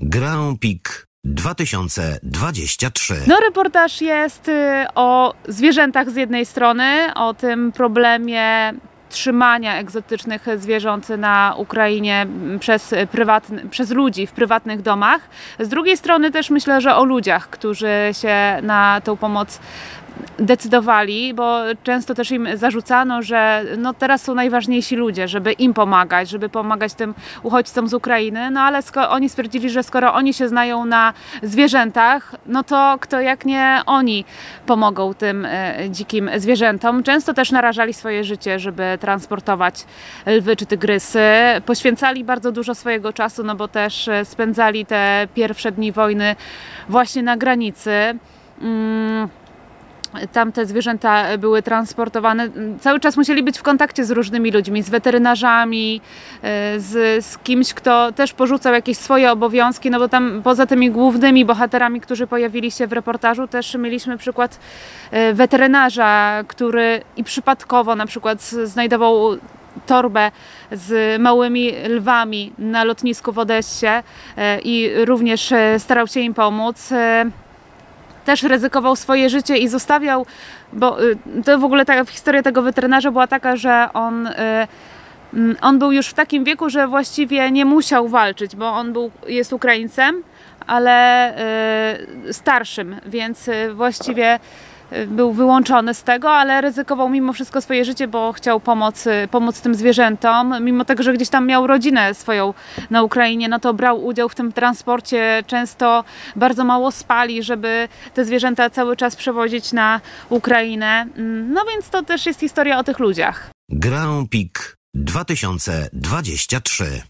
Grand Peak 2023. No, reportaż jest y, o zwierzętach z jednej strony, o tym problemie trzymania egzotycznych zwierząt na Ukrainie przez, prywatny, przez ludzi w prywatnych domach. Z drugiej strony też myślę, że o ludziach, którzy się na tą pomoc decydowali, bo często też im zarzucano, że no teraz są najważniejsi ludzie, żeby im pomagać, żeby pomagać tym uchodźcom z Ukrainy, no ale oni stwierdzili, że skoro oni się znają na zwierzętach, no to kto jak nie oni pomogą tym e, dzikim zwierzętom. Często też narażali swoje życie, żeby transportować lwy czy tygrysy. Poświęcali bardzo dużo swojego czasu, no bo też e, spędzali te pierwsze dni wojny właśnie na granicy. Mm tam te zwierzęta były transportowane. Cały czas musieli być w kontakcie z różnymi ludźmi, z weterynarzami, e, z, z, kimś, kto też porzucał jakieś swoje obowiązki, no bo tam poza tymi głównymi bohaterami, którzy pojawili się w reportażu, też mieliśmy przykład e, weterynarza, który i przypadkowo na przykład znajdował torbę z małymi lwami na lotnisku w Odessie e, i również starał się im pomóc też ryzykował swoje życie i zostawiał, bo y, to w ogóle ta historia tego weterynarza była taka, że on y, mm, on był już w takim wieku, że właściwie nie musiał walczyć, bo on był, jest Ukraińcem, ale y, starszym, więc właściwie był wyłączony z tego, ale ryzykował mimo wszystko swoje życie, bo chciał pomóc, pomóc tym zwierzętom. Mimo tego, że gdzieś tam miał rodzinę swoją na Ukrainie, no to brał udział w tym transporcie. Często bardzo mało spali, żeby te zwierzęta cały czas przewozić na Ukrainę. No więc to też jest historia o tych ludziach. Grand Peak 2023